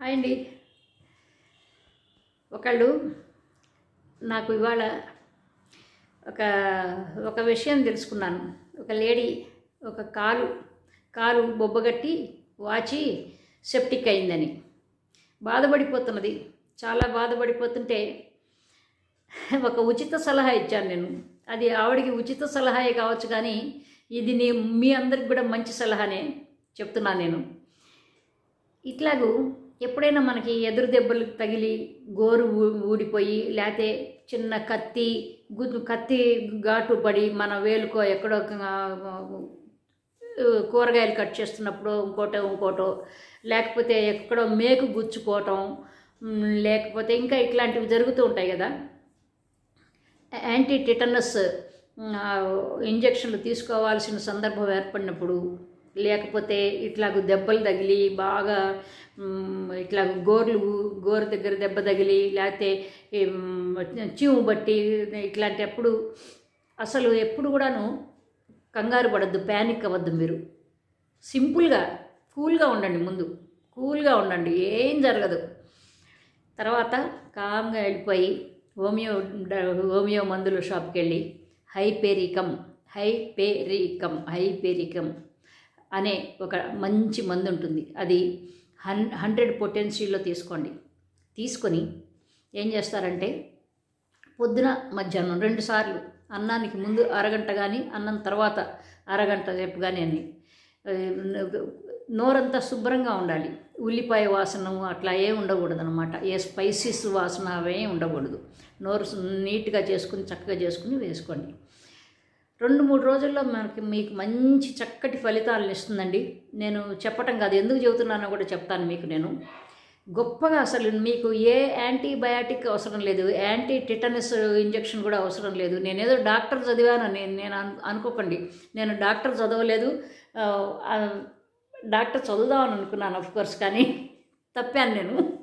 Hi అండి. ఒకళ్ళు నాకు ఇవాళ ఒక ఒక విషయం తెలుసుకున్నాను. ఒక లేడీ ఒక కాలు కాలు బొబ్బగట్టి వాచి సెప్టిక్ అయిందని. బాధపడిపోతున్నది. చాలా బాధపడిపోతుంటే ఒక ఉచిత సలహా ఇచ్చాను నేను. అది ఆవిడకి ఉచిత సలహాయే కావచ్చు కానీ ఇది నీ మీ అందరికి కూడా మంచి సలహానే చెప్తున్నాను నేను. ఇట్లాగూ ఎప్పుడైనా మనకి ఎదురు దెబ్బలు తగిలి గోరు ఊడిపోయి లేకపోతే చిన్న కత్తి కత్తి ఘాటు పడి మన వేలుకో ఎక్కడో కూరగాయలు కట్ చేస్తున్నప్పుడు ఇంకోటో ఇంకోటో లేకపోతే ఎక్కడో మేకు గుచ్చుకోవటం లేకపోతే ఇంకా ఇట్లాంటివి జరుగుతూ ఉంటాయి కదా. యాంటీ టిటనస్ ఇంజక్షన్లు తీసుకోవాల్సిన సందర్భం ఏర్పడినప్పుడు లేకపోతే ఇట్లాగ దెబ్బలు తగిలి బాగా ఇట్లా గోర్లు గోరు దగ్గర దెబ్బ తగిలి లేకపోతే చీము బట్టి ఇట్లాంటప్పుడు అసలు ఎప్పుడు కూడాను కంగారు పడద్దు ప్యానిక్ అవ్వద్దు మీరు. సింపుల్గా కూల్గా ఉండండి ముందు. కూల్గా ఉండండి ఏం జరగదు. తర్వాత కామ్గా వెళ్ళిపోయి హోమియో హోమియో మందుల షాప్కి వెళ్ళి హైపేరికం హైపేరికం హైపేరికం. అనే ఒక మంచి మందు ఉంటుంది. అది హన్ హండ్రెడ్ పొటెన్షియల్లో తీసుకోండి. తీసుకొని ఏం చేస్తారంటే పొద్దున మధ్యాహ్నం రెండు సార్లు అన్నానికి ముందు అరగంట కానీ అన్నం తర్వాత అరగంట సేపు కానీ అని నోరంతా శుభ్రంగా ఉండాలి. ఉల్లిపాయ వాసన అట్లా ఏ ఉండకూడదు అనమాట ఏ స్పైసీస్ వాసన అవే ఉండకూడదు. నోరు నీట్గా చేసుకుని చక్కగా చేసుకుని వేసుకోండి. రెండు మూడు రోజుల్లో మనకి మీకు మంచి చక్కటి ఫలితాలను ఇస్తుందండి. నేను చెప్పటం కాదు ఎందుకు చెబుతున్నానో కూడా చెప్తాను మీకు నేను. గొప్పగా అసలు మీకు ఏ యాంటీబయాటిక్ అవసరం లేదు యాంటీ టిటనస్ ఇంజెక్షన్ కూడా అవసరం లేదు. నేనేదో డాక్టర్ చదివాను నేను నేను అను- అనుకోకండి. నేను డాక్టర్ చదవలేదు డాక్టర్ చదువుదామని అనుకున్నాను కోర్స్ కానీ తప్పాను నేను.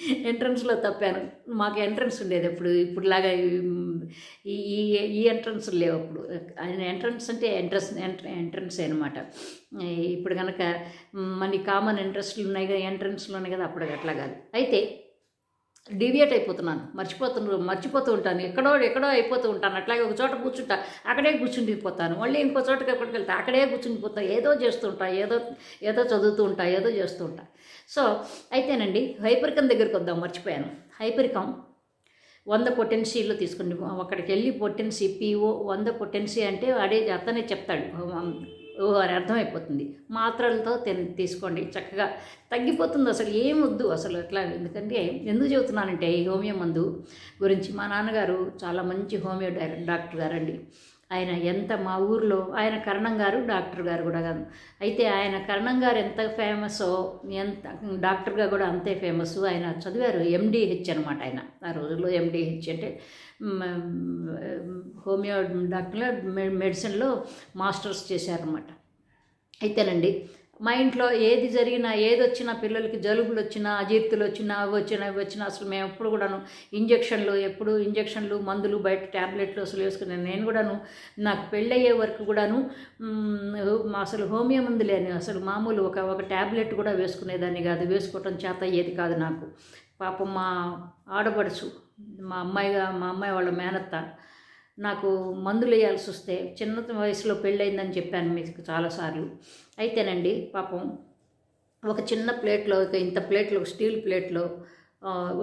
ఎంట్రన్స్లో తప్పాను మాకు ఎంట్రన్స్ ఉండేది అప్పుడు ఇప్పుడులాగా ఈ ఈ ఈ ఎంట్రన్స్ లేవు అప్పుడు. ఆయన ఎంట్రన్స్ అంటే ఎంట్రన్స్ ఎంట్రన్స్ అనమాట ఇప్పుడు కనుక మన కామన్ ఇంట్రెస్ట్లు ఉన్నాయి కదా ఎంట్రన్స్లు ఉన్నాయి కదా అప్పుడు అట్లా కాదు. అయితే డివియేట్ అయిపోతున్నాను. మర్చిపోతున్నారు మర్చిపోతూ ఉంటాను. ఎక్కడో ఎక్కడో అయిపోతూ ఉంటాను. అట్లాగే ఒక చోట కూర్చుంటా అక్కడే కూర్చుండిపోతాను మళ్ళీ ఇంకో చోటకి ఎక్కడికి వెళ్తా అక్కడే కూర్చుండిపోతా ఏదో చేస్తూ ఉంటా ఏదో ఏదో చదువుతూ ఉంటా ఏదో చేస్తూ ఉంటా. సో అయితేనండి హైపరికం దగ్గరికి వద్దాం మర్చిపోయాను. హైపరికం వంద పొటెన్సీలో తీసుకుని అక్కడికి వెళ్ళి పొటెన్సీ పీఓ వంద పొటెన్సీ అంటే వాడే అతనే చెప్తాడు. ఓ అని అర్థమైపోతుంది. మాత్రలతో తిన్ తీసుకోండి. చక్కగా తగ్గిపోతుంది అసలు. ఏం వద్దు అసలు ఎట్లా ఎందుకంటే ఎందుకు చెబుతున్నానంటే ఈ హోమియో మందు గురించి మా నాన్నగారు చాలా మంచి హోమియో డై- డాక్టర్ గారండి. ఆయన ఎంత మా ఊర్లో ఆయన కరణం గారు డాక్టర్ గారు కూడా కాదు. అయితే ఆయన కరణం గారు ఎంత ఫేమసో ఎంత డాక్టర్గా కూడా అంతే ఫేమస్. ఆయన చదివారు ఎండిహెచ్ అనమాట ఆయన. ఆ రోజుల్లో ఎండిహెచ్ అంటే హోమియో డాక్టర్లో మె- మెడిసిన్లో మాస్టర్స్ చేశారనమాట అయితేనండి మా ఇంట్లో ఏది జరిగినా ఏది వచ్చినా పిల్లలకి జలుబులు వచ్చినా అజీర్తులు వచ్చినా అవి వచ్చినా అవి వచ్చినా అసలు మేము ఎప్పుడు కూడాను ఇంజక్షన్లు ఎప్పుడు ఇంజక్షన్లు మందులు బయట ట్యాబ్లెట్లు అసలు వేసుకున్నాను నేను కూడాను. నాకు పెళ్ళయ్యే వరకు కూడాను అసలు హోమియో మందులేని అసలు మామూలు ఒక ఒక ట్యాబ్లెట్ కూడా వేసుకునేదాన్ని కాదు. వేసుకోవటం చేత అయ్యేది కాదు నాకు. పాపం మా ఆడపడుచు మా అమ్మాయిగా మా అమ్మాయి వాళ్ళ మేనత్త నాకు మందులు వేయాల్సి వస్తే చిన్న వయసులో పెళ్ళయిందని చెప్పాను మీకు చాలాసార్లు. అయితేనండి పాపం ఒక చిన్న ప్లేట్లో ఒక ఇంత ప్లేట్లో స్టీల్ ప్లేట్లో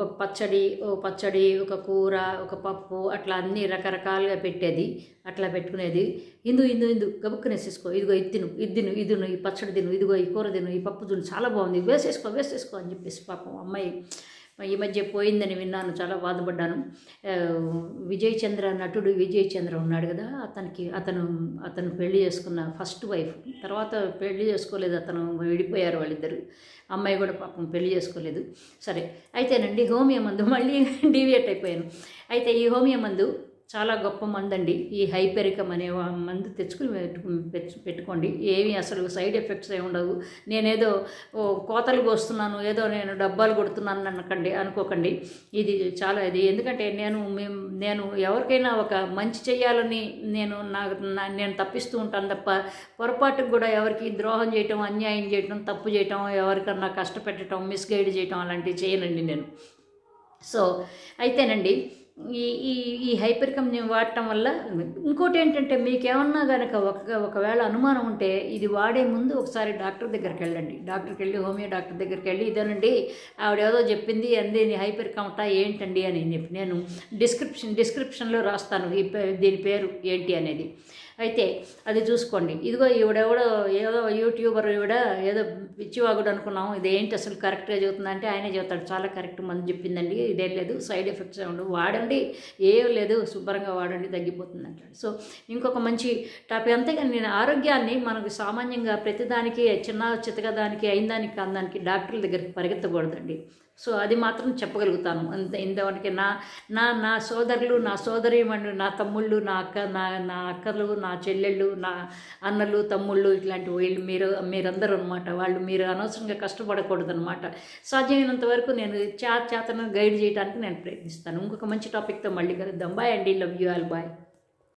ఒక పచ్చడి ఓ పచ్చడి ఒక కూర ఒక పప్పు అట్లా అన్ని రకరకాలుగా పెట్టేది. అట్లా పెట్టుకునేది. ఇందు ఇందు ఇందు గబుక్కునేసేసుకో. ఇదిగో ఇది తిను ఇది తిను ఇది ఈ పచ్చడి తిను ఇదిగో ఈ కూర తిను ఈ పప్పు తిను చాలా బాగుంది. వేసేసుకో వేసేసుకో అని చెప్పేసి పాపం అమ్మాయి ఈ మధ్య పోయిందని విన్నాను చాలా బాధపడ్డాను. విజయ్ చంద్ర నటుడు విజయ్ చంద్ర ఉన్నాడు కదా అతనికి అతను అతను పెళ్ళి చేసుకున్న ఫస్ట్ వైఫ్. తర్వాత పెళ్ళి చేసుకోలేదు అతను విడిపోయారు వాళ్ళిద్దరు. అమ్మాయి కూడా పాపం పెళ్ళి చేసుకోలేదు. సరే అయితేనండి హోమియో మందు మళ్ళీ డీవియేట్ అయిపోయాను. అయితే ఈ హోమియో మందు చాలా గొప్ప మందండి. ఈ హైపెరికం అనే మందు తెచ్చుకుని పెట్టుకోండి. ఏమీ అసలు సైడ్ ఎఫెక్ట్స్ ఏమి ఉండవు. నేనేదో కోతలు కోస్తున్నాను ఏదో నేను డబ్బాలు కొడుతున్నాను అనకండి అనుకోకండి. ఇది చాలా ఇది. ఎందుకంటే నేను నేను ఎవరికైనా ఒక మంచి చేయాలని నేను నాకు నేను తప్పిస్తూ ఉంటాను తప్ప పొరపాటుకు కూడా ఎవరికి ద్రోహం చేయటం అన్యాయం చేయటం తప్పు చేయటం ఎవరికన్నా కష్టపెట్టడం మిస్గైడ్ చేయటం అలాంటివి చేయనండి నేను. సో అయితేనండి ఈ ఈ ఈ హైపర్కమ్ వాడటం వల్ల ఇంకోటి ఏంటంటే మీకేమన్నా కనుక ఒక ఒకవేళ అనుమానం ఉంటే ఇది వాడే ముందు ఒకసారి డాక్టర్ దగ్గరికి వెళ్ళండి. డాక్టర్కి వెళ్ళి హోమియో డాక్టర్ దగ్గరికి వెళ్ళి ఇదేనండి ఆవిడ ఏదో చెప్పింది అంది హైపర్కమటా ఏంటండి అని చెప్పి నేను డిస్క్రిప్షన్ డిస్క్రిప్షన్లో రాస్తాను ఈ పే- దీని పేరు ఏంటి అనేది. అయితే అది చూసుకోండి. ఇదిగో ఈవిడెవడో ఏదో యూట్యూబర్ ఈవిడ ఏదో పిచ్చివాగుడు అనుకున్నాం ఇది ఏంటి అసలు కరెక్ట్గా చెబుతుందంటే ఆయనే చెబుతాడు చాలా కరెక్ట్ మంది చెప్పిందండి ఇదేం లేదు సైడ్ ఎఫెక్ట్స్ ఉండవు వాడండి ఏం లేదు శుభ్రంగా వాడండి తగ్గిపోతుంది అంటాడు. సో ఇంకొక మంచి టాపిక్ అంతేగాని నేను ఆరోగ్యాన్ని మనకు సామాన్యంగా ప్రతిదానికి చిన్న చితక దానికి అయిన దానికి డాక్టర్ల దగ్గరికి పరిగెత్తకూడదండి. సో అది మాత్రం చెప్పగలుగుతాను. అంత ఇంతవరకు నా నా నా సోదరులు నా సోదరీమణులు నా తమ్ముళ్ళు నా అక్క నా నా అక్కలు నా చెల్లెళ్ళు నా అన్నలు తమ్ముళ్ళు ఇట్లాంటి వీళ్ళు మీరు మీరందరూ అనమాట వాళ్ళు మీరు అనవసరంగా కష్టపడకూడదు అనమాట సాధ్యమైనంత వరకు నేను చా చేతను గైడ్ చేయడానికి నేను ప్రయత్నిస్తాను. ఇంకొక మంచి టాపిక్తో మళ్ళీ కలుద్దాం. బాయ్ అండి. Love you all bye